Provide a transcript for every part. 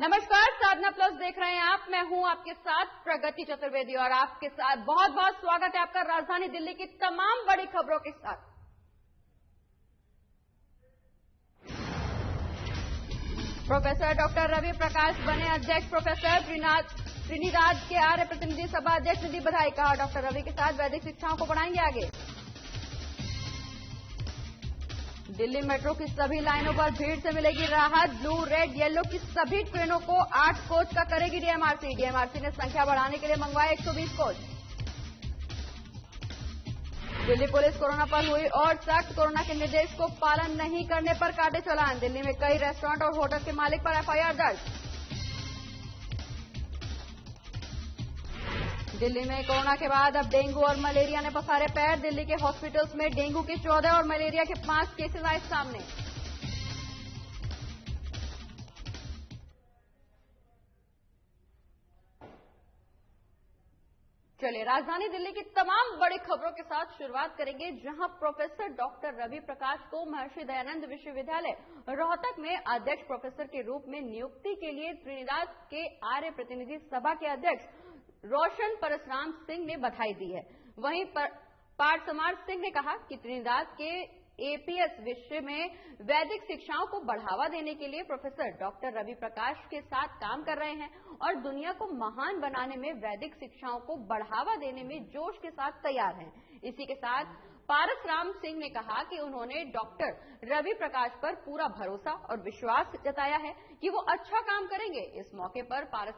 नमस्कार, साधना प्लस देख रहे हैं आप। मैं हूँ आपके साथ प्रगति चतुर्वेदी और आपके साथ बहुत बहुत स्वागत है आपका राजधानी दिल्ली की तमाम बड़ी खबरों के साथ। प्रोफेसर डॉक्टर रवि प्रकाश बने अध्यक्ष प्रोफेसर त्रिनिदाद के आर्य प्रतिनिधि सभा अध्यक्ष निधि बधाई। कहा, डॉक्टर रवि के साथ वैदिक शिक्षाओं को बढ़ाएँगे आगे। दिल्ली मेट्रो की सभी लाइनों पर भीड़ से मिलेगी राहत, ब्लू, रेड, येलो की सभी ट्रेनों को आठ कोच का करेगी डीएमआरसी डीएमआरसी ने संख्या बढ़ाने के लिए मंगवाए 120 कोच। दिल्ली पुलिस कोरोना पर हुई और सख्त कोरोना के निर्देश को पालन नहीं करने पर काटे चलान। दिल्ली में कई रेस्टोरेंट और होटल के मालिक पर एफआईआर दर्ज। दिल्ली में कोरोना के बाद अब डेंगू और मलेरिया ने पसारे पैर। दिल्ली के हॉस्पिटल्स में डेंगू के चौदह और मलेरिया के पाँच केसेस आए सामने। चलिए, राजधानी दिल्ली की तमाम बड़ी खबरों के साथ शुरुआत करेंगे, जहाँ प्रोफेसर डॉक्टर रवि प्रकाश को महर्षि दयानंद विश्वविद्यालय रोहतक में अध्यक्ष प्रोफेसर के रूप में नियुक्ति के लिए त्रिनिदाद के आर्य प्रतिनिधि सभा के अध्यक्ष रोशन परसराम सिंह ने बधाई दी है। वहीं पार्थ समार सिंह ने कहा कि त्रिनिदाद के एपीएस विषय में वैदिक शिक्षाओं को बढ़ावा देने के लिए प्रोफेसर डॉक्टर रवि प्रकाश के साथ काम कर रहे हैं और दुनिया को महान बनाने में वैदिक शिक्षाओं को बढ़ावा देने में जोश के साथ तैयार हैं। इसी के साथ पारस राम सिंह ने कहा कि उन्होंने डॉक्टर रवि प्रकाश पर पूरा भरोसा और विश्वास जताया है कि वो अच्छा काम करेंगे। इस मौके पर पारस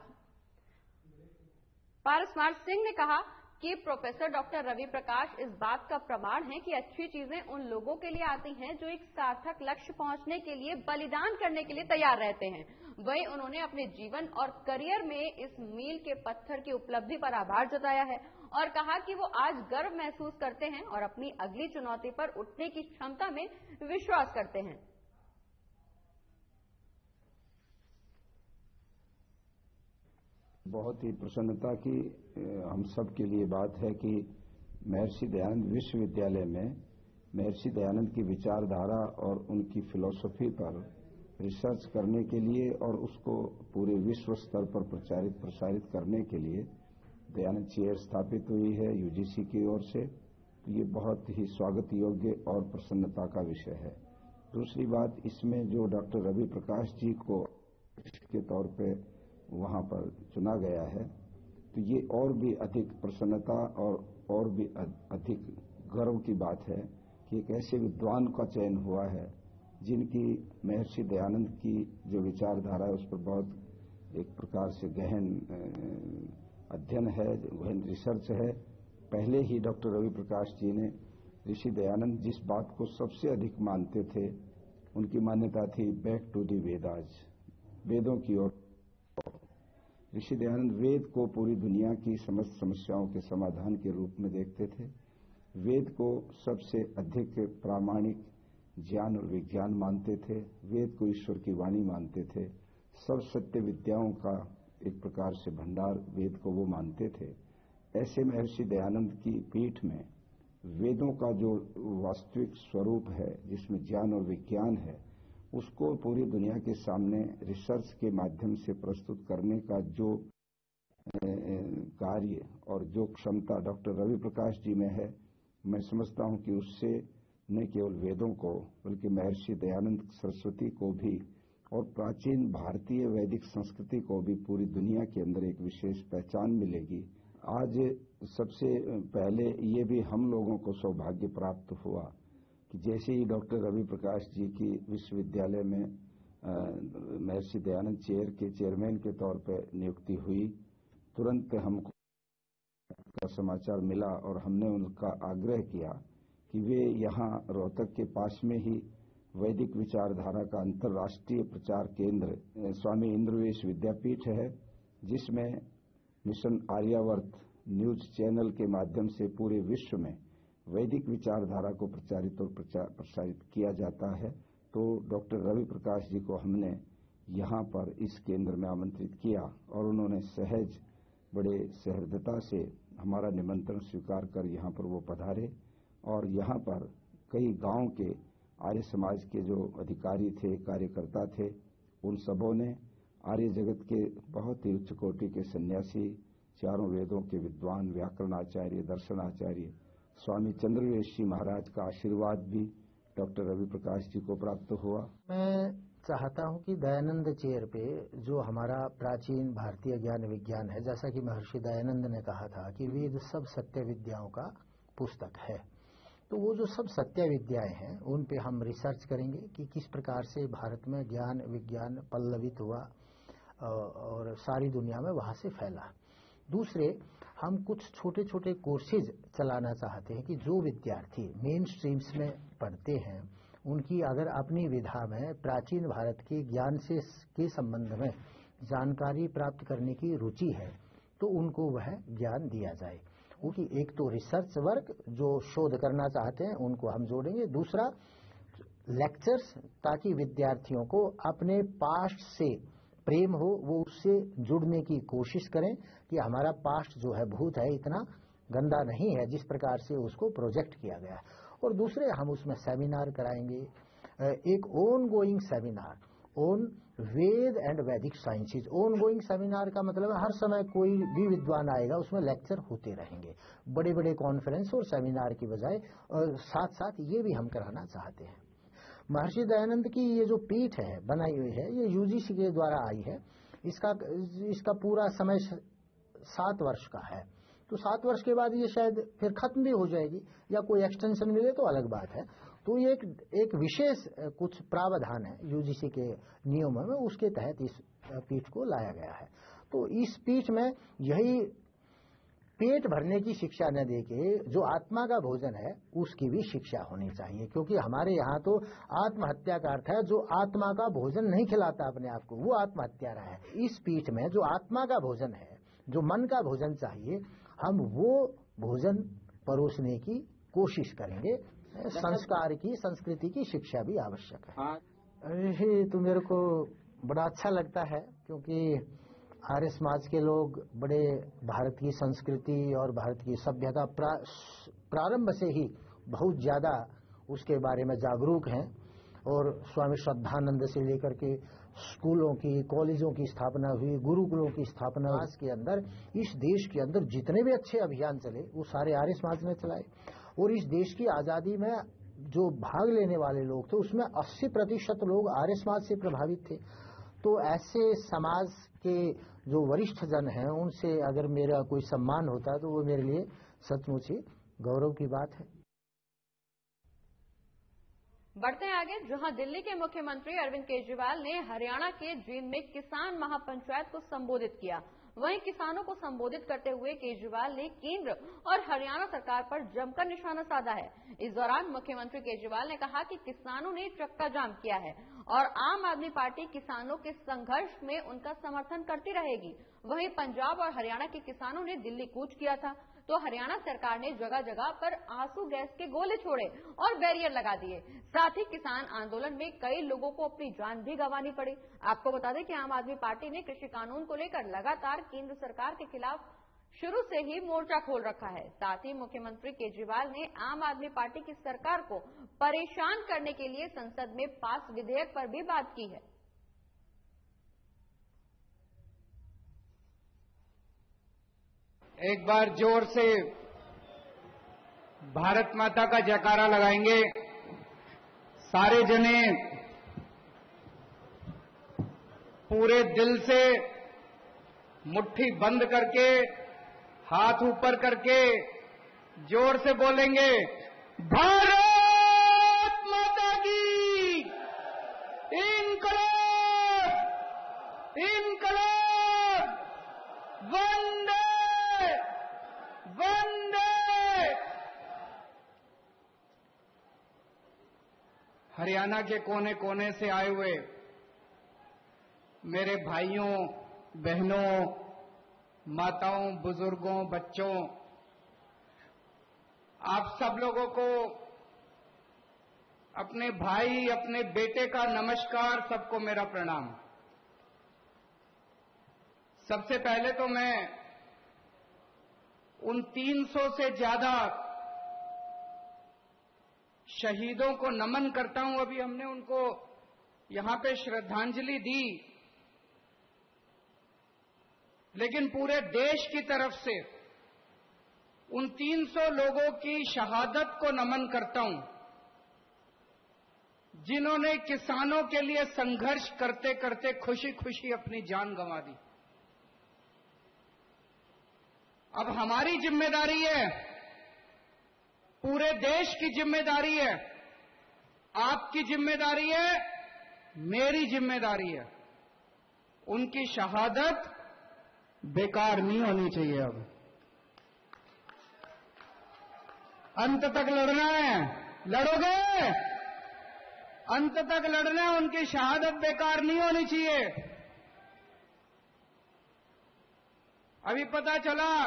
पारसमार सिंह ने कहा कि प्रोफेसर डॉक्टर रवि प्रकाश इस बात का प्रमाण है कि अच्छी चीज़ें उन लोगों के लिए आती हैं जो एक सार्थक लक्ष्य पहुँचने के लिए बलिदान करने के लिए तैयार रहते हैं। वहीं उन्होंने अपने जीवन और करियर में इस मील के पत्थर की उपलब्धि पर आभार जताया है और कहा कि वो आज गर्व महसूस करते हैं और अपनी अगली चुनौती पर उठने की क्षमता में विश्वास करते हैं। बहुत ही प्रसन्नता की हम सब के लिए बात है कि महर्षि दयानंद विश्वविद्यालय में महर्षि दयानंद की विचारधारा और उनकी फिलॉसफी पर रिसर्च करने के लिए और उसको पूरे विश्व स्तर पर प्रचारित, प्रसारित करने के लिए दयानंद चेयर स्थापित हुई है यूजीसी की ओर से। तो ये बहुत ही स्वागत योग्य और प्रसन्नता का विषय है। दूसरी बात, इसमें जो डॉक्टर रवि प्रकाश जी को के तौर पे वहाँ पर चुना गया है तो ये और भी अधिक प्रसन्नता और और भी अधिक गर्व की बात है कि एक ऐसे विद्वान का चयन हुआ है, जिनकी महर्षि दयानंद की जो विचारधारा है, उस पर बहुत एक प्रकार से गहन अध्ययन है, गहन रिसर्च है। पहले ही डॉक्टर रवि प्रकाश जी ने ऋषि दयानंद जिस बात को सबसे अधिक मानते थे, उनकी मान्यता थी बैक टू दी वेदाज, वेदों की ओर ऋषि दयानंद वेद को पूरी दुनिया की समस्त समस्याओं के समाधान के रूप में देखते थे। वेद को सबसे अधिक प्रामाणिक ज्ञान और विज्ञान मानते थे। वेद को ईश्वर की वाणी मानते थे। सब सत्य विद्याओं का एक प्रकार से भंडार वेद को वो मानते थे। ऐसे महर्षि दयानंद की पीठ में वेदों का जो वास्तविक स्वरूप है, जिसमें ज्ञान और विज्ञान है उसको पूरी दुनिया के सामने रिसर्च के माध्यम से प्रस्तुत करने का जो कार्य और जो क्षमता डॉक्टर रवि प्रकाश जी में है, मैं समझता हूँ कि उससे न केवल वेदों को, बल्कि महर्षि दयानंद सरस्वती को भी और प्राचीन भारतीय वैदिक संस्कृति को भी पूरी दुनिया के अंदर एक विशेष पहचान मिलेगी। आज सबसे पहले ये भी हम लोगों को सौभाग्य प्राप्त हुआ। कि जैसे ही डॉक्टर रवि प्रकाश जी की विश्वविद्यालय में महर्षि दयानंद चेयर के चेयरमैन के तौर पर नियुक्ति हुई, तुरंत हमको का समाचार मिला और हमने उनका आग्रह किया कि वे यहाँ रोहतक के पास में ही वैदिक विचारधारा का अंतर्राष्ट्रीय प्रचार केंद्र स्वामी इंद्रवेश विद्यापीठ है, जिसमें मिशन आर्यावर्त न्यूज़ चैनल के माध्यम से पूरे विश्व में वैदिक विचारधारा को प्रचारित और प्रसारित किया जाता है तो डॉक्टर रवि प्रकाश जी को हमने यहाँ पर इस केंद्र में आमंत्रित किया और उन्होंने सहज बड़े सहृदता से हमारा निमंत्रण स्वीकार कर यहाँ पर वो पधारे और यहाँ पर कई गाँव के आर्य समाज के जो अधिकारी थे, कार्यकर्ता थे, उन सबों ने आर्य जगत के बहुत ही उच्च कोटि के सन्यासी, चारों वेदों के विद्वान व्याकरण आचार्य दर्शन दर्शनाचार्य स्वामी चंद्रवेश जी महाराज का आशीर्वाद भी डॉक्टर रवि प्रकाश जी को प्राप्त हुआ। मैं चाहता हूँ कि दयानंद चेयर पे जो हमारा प्राचीन भारतीय ज्ञान विज्ञान है, जैसा कि महर्षि दयानंद ने कहा था कि वेद सब सत्य विद्याओं का पुस्तक है तो वो जो सब सत्य विद्याएँ हैं, उन पे हम रिसर्च करेंगे कि किस प्रकार से भारत में ज्ञान विज्ञान पल्लवित हुआ और सारी दुनिया में वहाँ से फैला। दूसरे हम कुछ छोटे छोटे कोर्सेज चलाना चाहते हैं कि जो विद्यार्थी मेन स्ट्रीम्स में पढ़ते हैं, उनकी अगर अपनी विधा में प्राचीन भारत के ज्ञान से के संबंध में जानकारी प्राप्त करने की रुचि है तो उनको वह ज्ञान दिया जाए। क्योंकि एक तो रिसर्च वर्क जो शोध करना चाहते हैं, उनको हम जोड़ेंगे। दूसरा लेक्चर्स ताकि विद्यार्थियों को अपने पास्ट से प्रेम हो, वो उससे जुड़ने की कोशिश करें कि हमारा पास्ट जो है, भूत है, इतना गंदा नहीं है जिस प्रकार से उसको प्रोजेक्ट किया गया और दूसरे, हम उसमें सेमिनार कराएँगे। एक ongoing seminar on Veda and Vedic sciences ongoing seminar का मतलब है, हर समय कोई भी विद्वान आएगा, उसमें लेक्चर होते रहेंगे। बड़े बड़े कॉन्फ्रेंस और सेमिनार की बजाय साथ साथ ये भी हम कराना चाहते हैं। महर्षि दयानंद की ये जो पीठ है, बनाई हुई है, ये यूजीसी के द्वारा आई है। इसका इसका पूरा समय सात वर्ष का है। तो सात वर्ष के बाद ये शायद फिर खत्म भी हो जाएगी, या कोई एक्सटेंशन मिले तो अलग बात है। तो ये एक एक विशेष कुछ प्रावधान है यूजीसी के नियमों में, उसके तहत इस पीठ को लाया गया है। तो इस पीठ में यही पेट भरने की शिक्षा न देके जो आत्मा का भोजन है, उसकी भी शिक्षा होनी चाहिए। क्योंकि हमारे यहाँ तो आत्महत्या का अर्थ है, जो आत्मा का भोजन नहीं खिलाता अपने आप को, वो आत्महत्या रहा है। इस पीठ में जो आत्मा का भोजन है, जो मन का भोजन चाहिए, हम वो भोजन परोसने की कोशिश करेंगे। संस्कार की, संस्कृति की शिक्षा भी आवश्यक है। हाँ। तो मेरे को बड़ा अच्छा लगता है, क्योंकि आर्य समाज के लोग बड़े भारत की संस्कृति और भारत की सभ्यता प्रा, प्रारंभ से ही बहुत ज़्यादा उसके बारे में जागरूक हैं और स्वामी श्रद्धानंद से लेकर के स्कूलों की कॉलेजों की स्थापना हुई गुरुकुलों की स्थापना आज के अंदर इस देश के अंदर जितने भी अच्छे अभियान चले वो सारे आर्य समाज ने चलाए। और इस देश की आज़ादी में जो भाग लेने वाले लोग थे उसमें 80 प्रतिशत लोग आर्य समाज से प्रभावित थे। तो ऐसे समाज के जो वरिष्ठ जन हैं, उनसे अगर मेरा कोई सम्मान होता तो वो मेरे लिए सचमुच ही गौरव की बात है। बढ़ते हैं आगे। जहाँ दिल्ली के मुख्यमंत्री अरविंद केजरीवाल ने हरियाणा के जींद में किसान महापंचायत को संबोधित किया। वहीं किसानों को संबोधित करते हुए केजरीवाल ने केंद्र और हरियाणा सरकार पर जमकर निशाना साधा है। इस दौरान मुख्यमंत्री केजरीवाल ने कहा कि किसानों ने चक्का जाम किया है। और आम आदमी पार्टी किसानों के संघर्ष में उनका समर्थन करती रहेगी। वहीं पंजाब और हरियाणा के किसानों ने दिल्ली कूच किया था तो हरियाणा सरकार ने जगह जगह पर आँसू गैस के गोले छोड़े और बैरियर लगा दिए। साथ ही किसान आंदोलन में कई लोगों को अपनी जान भी गंवानी पड़ी। आपको बता दें कि आम आदमी पार्टी ने कृषि कानून को लेकर लगातार केंद्र सरकार के खिलाफ शुरू से ही मोर्चा खोल रखा है। साथ ही मुख्यमंत्री केजरीवाल ने आम आदमी पार्टी की सरकार को परेशान करने के लिए संसद में पास विधेयक पर भी बात की है। एक बार ज़ोर से भारत माता का जयकारा लगाएँगे। सारे जने पूरे दिल से मुट्ठी बंद करके हाथ ऊपर करके ज़ोर से बोलेंगे, भारत माता की, इनकलाब इनकलाब, वंदे वंदे। हरियाणा के कोने कोने से आए हुए मेरे भाइयों, बहनों माताओं, बुज़ुर्गों, बच्चों, आप सब लोगों को अपने भाई, अपने बेटे का नमस्कार, सबको मेरा प्रणाम। सबसे पहले तो मैं उन 300 से ज़्यादा शहीदों को नमन करता हूँ। अभी हमने उनको यहाँ पे श्रद्धांजलि दी। लेकिन पूरे देश की तरफ़ से उन 300 लोगों की शहादत को नमन करता हूँ, जिन्होंने किसानों के लिए संघर्ष करते करते खुशी खुशी अपनी जान गंवा दी। अब हमारी ज़िम्मेदारी है, पूरे देश की ज़िम्मेदारी है, आपकी ज़िम्मेदारी है, मेरी ज़िम्मेदारी है। उनकी शहादत बेकार नहीं होनी चाहिए अब। अंत तक लड़ना है। लड़ोगे? अंत तक लड़ना है उनकी शहादत बेकार नहीं होनी चाहिए। अभी पता चला,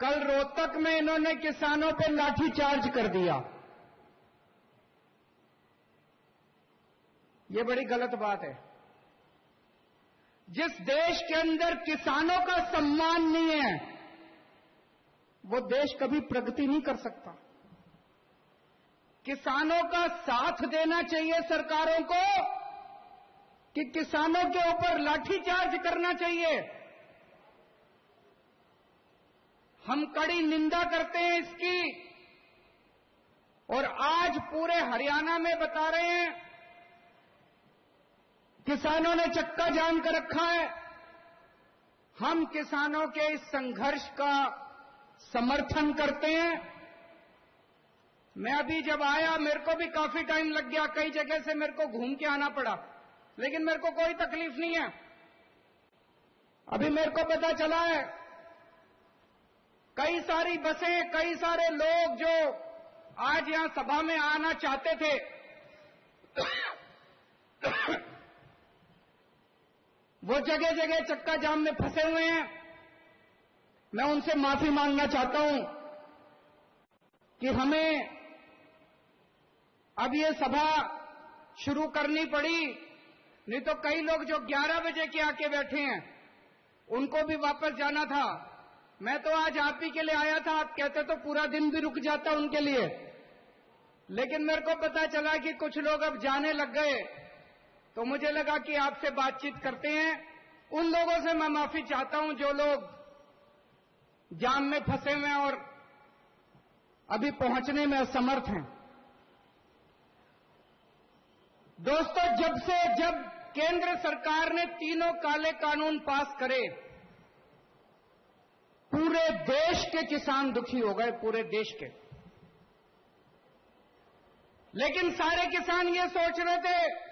कल रोहतक में इन्होंने किसानों पर लाठी चार्ज कर दिया। ये बड़ी गलत बात है। जिस देश के अंदर किसानों का सम्मान नहीं है, वो देश कभी प्रगति नहीं कर सकता। किसानों का साथ देना चाहिए सरकारों को कि किसानों के ऊपर लाठीचार्ज करना चाहिए। हम कड़ी निंदा करते हैं इसकी, और आज पूरे हरियाणा में बता रहे हैं किसानों ने चक्का जाम कर रखा है। हम किसानों के इस संघर्ष का समर्थन करते हैं। मैं अभी जब आया, मेरे को भी काफ़ी टाइम लग गया, कई जगह से मेरे को घूम के आना पड़ा, लेकिन मेरे को कोई तकलीफ़ नहीं है। अभी मेरे को पता चला है, कई सारी बसें, कई सारे लोग जो आज यहाँ सभा में आना चाहते थे वो जगह जगह चक्का जाम में फंसे हुए हैं। मैं उनसे माफ़ी मांगना चाहता हूँ कि हमें अब ये सभा शुरू करनी पड़ी, नहीं तो कई लोग जो 11 बजे के आके बैठे हैं, उनको भी वापस जाना था। मैं तो आज आप ही के लिए आया था, आप कहते तो पूरा दिन भी रुक जाता उनके लिए। लेकिन मेरे को पता चला कि कुछ लोग अब जाने लग गए। तो मुझे लगा कि आपसे बातचीत करते हैं। उन लोगों से मैं माफ़ी चाहता हूँ जो लोग जाम में फंसे हुए हैं और अभी पहुँचने में असमर्थ हैं। दोस्तों, जब से जब केंद्र सरकार ने तीनों काले कानून पास करे, पूरे देश के किसान दुखी हो गए, पूरे देश के। लेकिन सारे किसान ये सोच रहे थे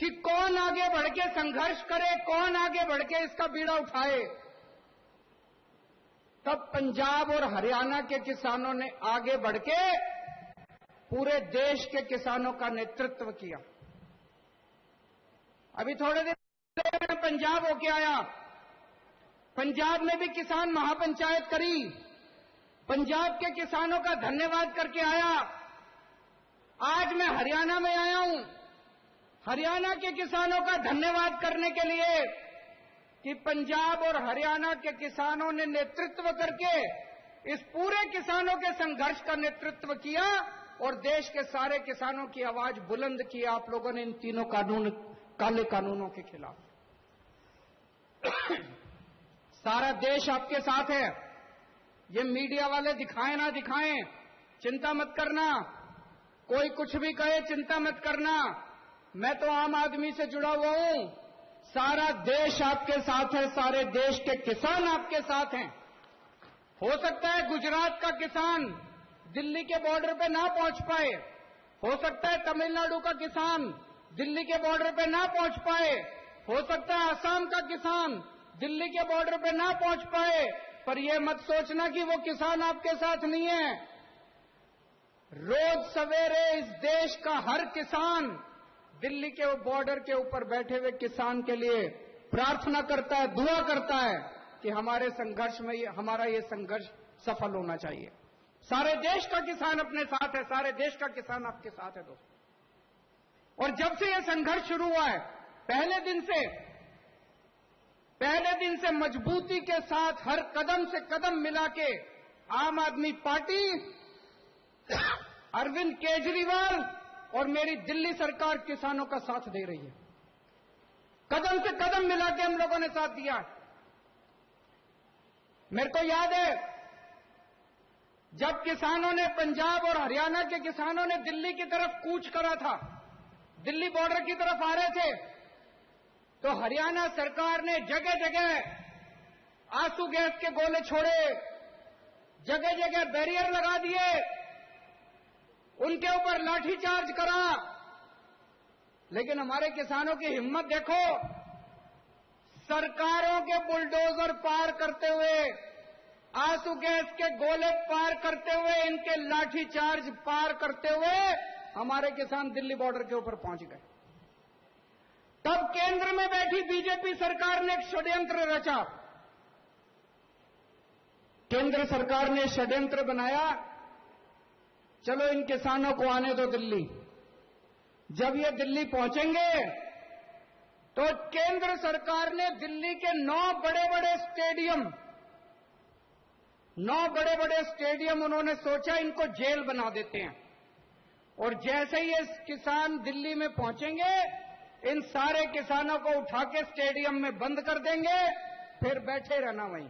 कि कौन आगे बढ़ के संघर्ष करे, कौन आगे बढ़ के इसका बीड़ा उठाए। तब पंजाब और हरियाणा के किसानों ने आगे बढ़ के पूरे देश के किसानों का नेतृत्व किया। अभी थोड़े दिन में पंजाब होके आया। पंजाब में भी किसान महापंचायत करी। पंजाब के किसानों का धन्यवाद करके आया। आज मैं हरियाणा में आया हूँ। हरियाणा के किसानों का धन्यवाद करने के लिए कि पंजाब और हरियाणा के किसानों ने नेतृत्व करके इस पूरे किसानों के संघर्ष का नेतृत्व किया और देश के सारे किसानों की आवाज़ बुलंद की। आप लोगों ने इन तीनों कानून, काले कानूनों के खिलाफ। सारा देश आपके साथ है। ये मीडिया वाले दिखाएँ ना दिखाएँ, चिंता मत करना। कोई कुछ भी कहे, चिंता मत करना। मैं तो आम आदमी से जुड़ा हुआ हूँ। सारा देश आपके साथ है, सारे देश के किसान आपके साथ हैं। हो सकता है गुजरात का किसान दिल्ली के बॉर्डर पे ना पहुँच पाए। हो सकता है तमिलनाडु का किसान दिल्ली के बॉर्डर पे ना पहुँच पाए। हो सकता है असम का किसान दिल्ली के बॉर्डर पे ना पहुँच पाए। पर यह मत सोचना कि वो किसान आपके साथ नहीं है। रोज सवेरे इस देश का हर किसान दिल्ली के बॉर्डर के ऊपर बैठे हुए किसान के लिए प्रार्थना करता है, दुआ करता है कि हमारे संघर्ष में ये, हमारा ये संघर्ष सफल होना चाहिए। सारे देश का किसान अपने साथ है, सारे देश का किसान आपके साथ है, दोस्तों। और जब से यह संघर्ष शुरू हुआ है, पहले दिन से, पहले दिन से मजबूती के साथ हर कदम से कदम मिला के आम आदमी पार्टी, अरविंद केजरीवाल और मेरी दिल्ली सरकार किसानों का साथ दे रही है। कदम से कदम मिला के हम लोगों ने साथ दिया मेरे को याद है, जब किसानों ने पंजाब और हरियाणा के किसानों ने दिल्ली की तरफ़ कूच करा था, दिल्ली बॉर्डर की तरफ़ आ रहे थे तो हरियाणा सरकार ने जगह जगह आँसू गैस के गोले छोड़े जगह जगह बैरियर लगा दिए उनके ऊपर लाठीचार्ज करा। लेकिन हमारे किसानों की हिम्मत देखो, सरकारों के बुलडोजर पार करते हुए, आँसू गैस के गोले पार करते हुए, इनके लाठीचार्ज पार करते हुए हमारे किसान दिल्ली बॉर्डर के ऊपर पहुँच गए। तब केंद्र में बैठी बीजेपी सरकार ने एक षड्यंत्र रचा। केंद्र सरकार ने षड्यंत्र बनाया चलो इन किसानों को आने दो दिल्ली। जब ये दिल्ली पहुँचेंगे तो केंद्र सरकार ने दिल्ली के नौ बड़े बड़े स्टेडियम, नौ बड़े बड़े स्टेडियम उन्होंने सोचा इनको जेल बना देते हैं। और जैसे ही ये किसान दिल्ली में पहुँचेंगे, इन सारे किसानों को उठा के स्टेडियम में बंद कर देंगे, फिर बैठे रहना वहीं।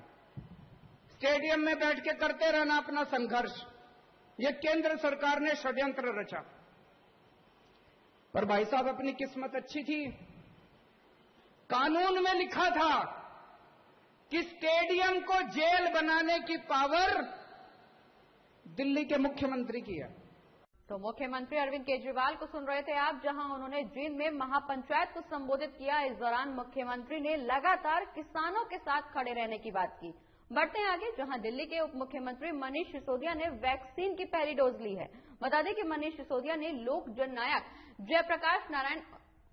स्टेडियम में बैठ के करते रहना अपना संघर्ष। ये केंद्र सरकार ने षड्यंत्र रचा। पर भाई साहब, अपनी किस्मत अच्छी थी। कानून में लिखा था कि स्टेडियम को जेल बनाने की पावर दिल्ली के मुख्यमंत्री की है। तो मुख्यमंत्री अरविंद केजरीवाल को सुन रहे थे आप, जहाँ उन्होंने जींद में महापंचायत को संबोधित किया। इस दौरान मुख्यमंत्री ने लगातार किसानों के साथ खड़े रहने की बात की। बढ़ते हैं आगे, जहाँ दिल्ली के उप मुख्यमंत्री मनीष सिसोदिया ने वैक्सीन की पहली डोज ली है। बता दें कि मनीष सिसोदिया ने लोक जननायक जयप्रकाश नारायण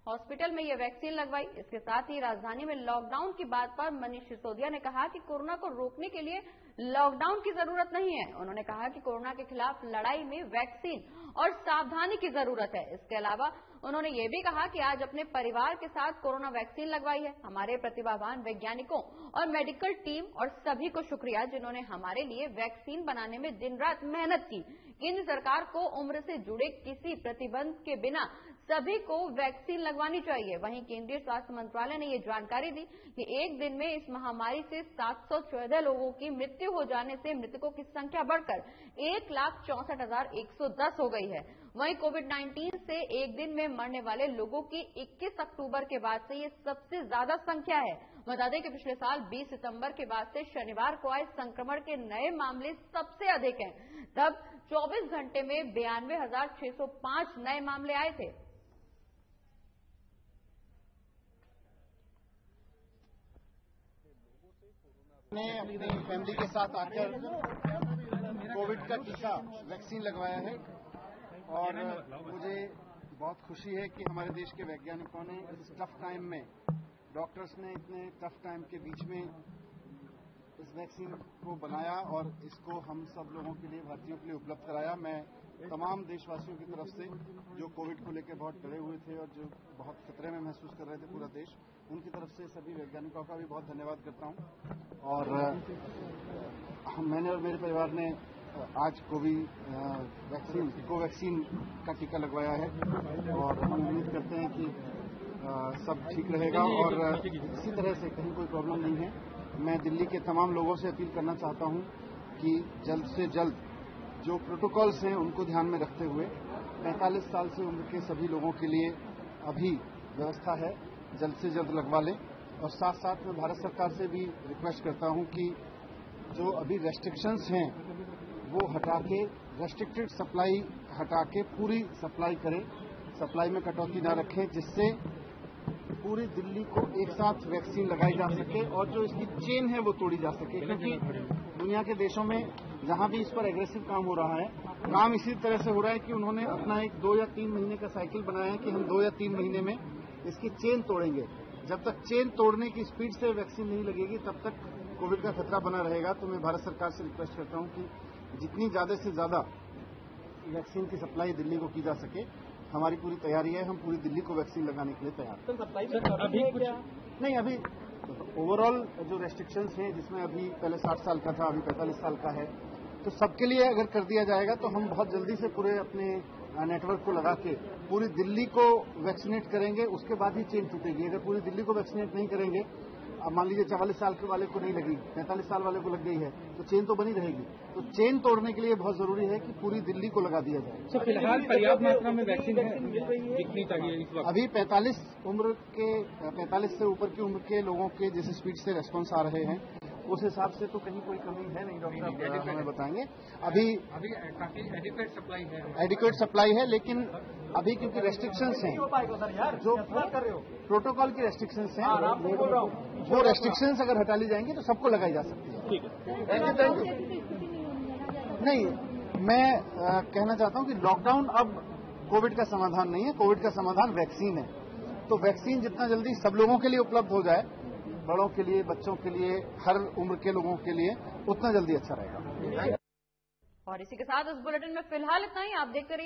हॉस्पिटल में ये वैक्सीन लगवाई। इसके साथ ही राजधानी में लॉकडाउन की बात पर मनीष सिसोदिया ने कहा कि कोरोना को रोकने के लिए लॉकडाउन की ज़रूरत नहीं है। उन्होंने कहा कि कोरोना के खिलाफ लड़ाई में वैक्सीन और सावधानी की ज़रूरत है। इसके अलावा उन्होंने ये भी कहा कि आज अपने परिवार के साथ कोरोना वैक्सीन लगवाई है। हमारे प्रतिभावान वैज्ञानिकों और मेडिकल टीम और सभी को शुक्रिया जिन्होंने हमारे लिए वैक्सीन बनाने में दिन रात मेहनत की। केंद्र सरकार को उम्र से जुड़े किसी प्रतिबंध के बिना सभी को वैक्सीन लगवानी चाहिए। वहीं केंद्रीय स्वास्थ्य मंत्रालय ने ये जानकारी दी कि एक दिन में इस महामारी से सात सौ चौदह लोगों की मृत्यु हो जाने से मृतकों की संख्या बढ़कर एक लाख चौसठ हज़ार एक सौ दस हो गई है। वहीं कोविड 19 से एक दिन में मरने वाले लोगों की 21 अक्टूबर के बाद से ये सबसे ज़्यादा संख्या है। बता दें कि पिछले साल 20 सितंबर के बाद से शनिवार को आए संक्रमण के नए मामले सबसे अधिक हैं। तब 24 घंटे में बयानवे नए मामले आए थे। मैं अपनी फैमिली के साथ आकर कोविड का टीका वैक्सीन लगवाया है और मुझे बहुत खुशी है कि हमारे देश के वैज्ञानिकों ने इस टफ टाइम में डॉक्टर्स ने इतने टफ टाइम के बीच में इस वैक्सीन को बनाया और इसको हम सब लोगों के लिए, भारतीयों के लिए उपलब्ध कराया। मैं तमाम देशवासियों की तरफ़ से, जो कोविड को लेकर बहुत डरे हुए थे और जो बहुत खतरे में महसूस कर रहे थे पूरा देश, उनकी तरफ़ से सभी वैज्ञानिकों का भी बहुत धन्यवाद करता हूँ। और मैंने और मेरे परिवार ने आज कोविड वैक्सीन, कोवैक्सीन का टीका लगवाया है। और हम उम्मीद करते हैं कि सब ठीक रहेगा और इसी तरह से कहीं कोई प्रॉब्लम नहीं है। मैं दिल्ली के तमाम लोगों से अपील करना चाहता हूँ कि जल्द से जल्द जो प्रोटोकॉल्स हैं उनको ध्यान में रखते हुए 45 साल से उम्र के सभी लोगों के लिए अभी व्यवस्था है, जल्द से जल्द लगवा लें। और साथ साथ मैं भारत सरकार से भी रिक्वेस्ट करता हूँ कि जो अभी रेस्ट्रिक्शंस हैं, वो हटा के रेस्ट्रिक्टेड सप्लाई हटा के पूरी सप्लाई करें। सप्लाई में कटौती न रखें, जिससे पूरी दिल्ली को एक साथ वैक्सीन लगाई जा सके और जो इसकी चेन है वो तोड़ी जा सके, क्योंकि दुनिया के देशों में जहाँ भी इस पर एग्रेसिव काम हो रहा है, काम इसी तरह से हो रहा है कि उन्होंने अपना एक दो या तीन महीने का साइकिल बनाया है कि हम दो या तीन महीने में इसकी चेन तोड़ेंगे। जब तक चेन तोड़ने की स्पीड से वैक्सीन नहीं लगेगी, तब तक कोविड का खतरा बना रहेगा। तो मैं भारत सरकार से रिक्वेस्ट करता हूँ कि जितनी ज़्यादा से ज़्यादा वैक्सीन की सप्लाई दिल्ली को की जा सके। हमारी पूरी तैयारी है हम पूरी दिल्ली को वैक्सीन लगाने के लिए तैयार। अभी कुछ नहीं अभी ओवरऑल जो रेस्ट्रिक्शंस हैं जिसमें अभी पहले 60 साल का था अभी 45 साल का है तो सबके लिए अगर कर दिया जाएगा तो हम बहुत जल्दी से पूरे अपने नेटवर्क को लगा के पूरी दिल्ली को वैक्सीनेट करेंगे उसके बाद ही चेन टूटेगी। अगर पूरी दिल्ली को वैक्सीनेट नहीं करेंगे अब मान लीजिए चवालीस साल के वाले को नहीं लगी पैंतालीस साल वाले को लग गई है तो चेन तो बनी रहेगी। तो चेन तोड़ने के लिए बहुत ज़रूरी है कि पूरी दिल्ली को लगा दिया जाए। तो फ़िलहाल पर्याप्त मात्रा में वैक्सीन है चाहिए अभी 45 उम्र के 45 से ऊपर की उम्र के लोगों के जिस स्पीड से रेस्पॉन्स आ रहे हैं उस हिसाब से तो कहीं कोई कमी है नहीं डॉक्टर हमें बताएँगे। अभी अभी काफ़ी एडिक्वेट सप्लाई है। एडिक्वेट सप्लाई है लेकिन अभी क्योंकि रेस्ट्रिक्शंस हैं। जो प्रोटोकॉल की रेस्ट्रिक्शंस हैं वो रेस्ट्रिक्शंस अगर हटा ली जाएँगी तो सबको लगाई जा सकती है। ठीक है। नहीं मैं कहना चाहता हूँ कि लॉकडाउन अब कोविड का समाधान नहीं है। कोविड का समाधान वैक्सीन है। तो वैक्सीन जितना जल्दी सब लोगों के लिए उपलब्ध हो जाए बड़ों के लिए, बच्चों के लिए, हर उम्र के लोगों के लिए उतना जल्दी अच्छा रहेगा। और इसी के साथ इस बुलेटिन में फ़िलहाल इतना ही। आप देखते रहिए